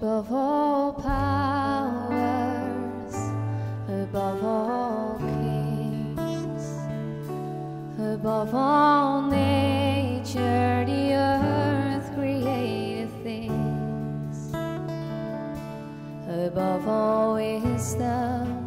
above all powers, above all kings, above all nature, the earth created things, above all wisdom